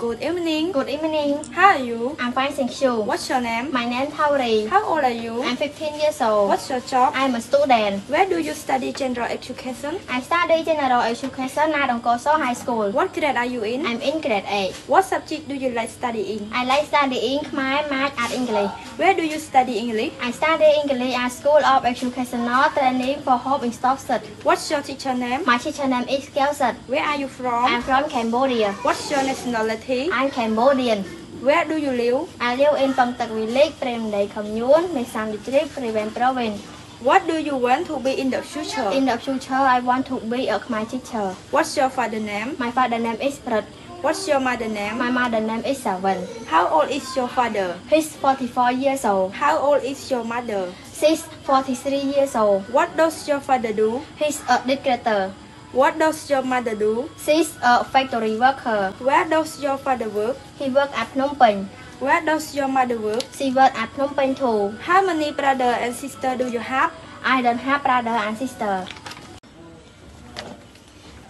Good evening. Good evening. How are you? I'm fine, thank you. What's your name? My name is Tauri. How old are you? I'm 15 years old. What's your job? I'm a student. Where do you study general education? I study general education at Onkoso High School. What grade are you in? I'm in grade 8. What subject do you like studying? I like studying Khmer, Math, and English. Where do you study English? I study English at School of Educational Training for Hope in Stockton. What's your teacher name? My teacher name is Kelson. Where are you from? I'm from Cambodia. What's your nationality? I'm Cambodian. Where do you live? I live in Pong Tak Village, Premday Commune, Mesam District, Prevent Province. What do you want to be in the future? In the future, I want to be a Khmer teacher. What's your father name? My father name is Prat. What's your mother name? My mother name is Savan. How old is your father? He's 44 years old. How old is your mother? She's 43 years old. What does your father do? He's a dictator. What does your mother do? She's a factory worker. Where does your father work? He works at Phnom Penh. Where does your mother work? She works at Phnom Penh too. How many brother and sister do you have? I don't have brother and sister.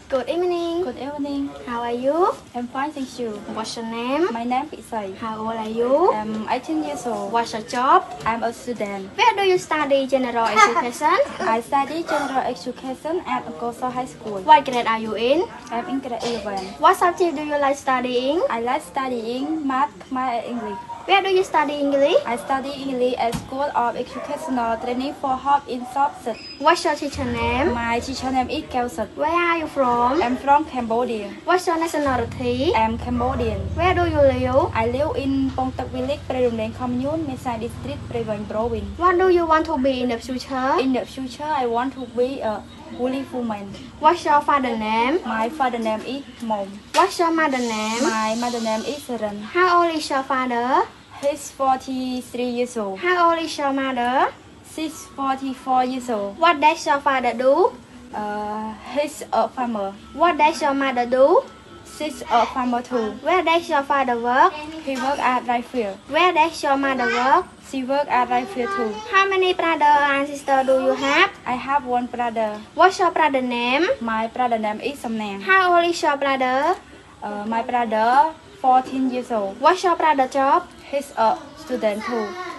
Good evening. Good evening. How are you? I'm fine, thank you. What's your name? My name is Sai. How old are you? I'm 18 years old. What's your job? I'm a student. Where do you study general education? I study general education at Goso High School. What grade are you in? I'm in grade 11. What subject do you like studying? I like studying math, math, and English. Where do you study English? I study English at School of Educational Training for Hope in Southside. What's your teacher name? My teacher name is Kelson. Where are you from? I'm from Cambodia. What's your nationality? I'm Cambodian. Where do you live? I live in Pong Tak Village, Prerumdeng Commune, Mesai District, Prey Veng Province. What do you want to be in the future? In the future, I want to be a woolly woman. What's your father name? My father name is Mom. What's your mother name? My mother name is Ren. How old is your father? He's 43 years old. How old is your mother? She's 44 years old. What does your father do? Uh, he's a farmer. What does your mother do? She's a farmer too. Where does your father work? He works at Rifle. Where does your mother work? She works at Rifle too. How many brother and sister do you have? I have one brother. What's your brother name? My brother name is Samnang. How old is your brother? Uh, my brother 14 years old. What's your brother job? He's a student too.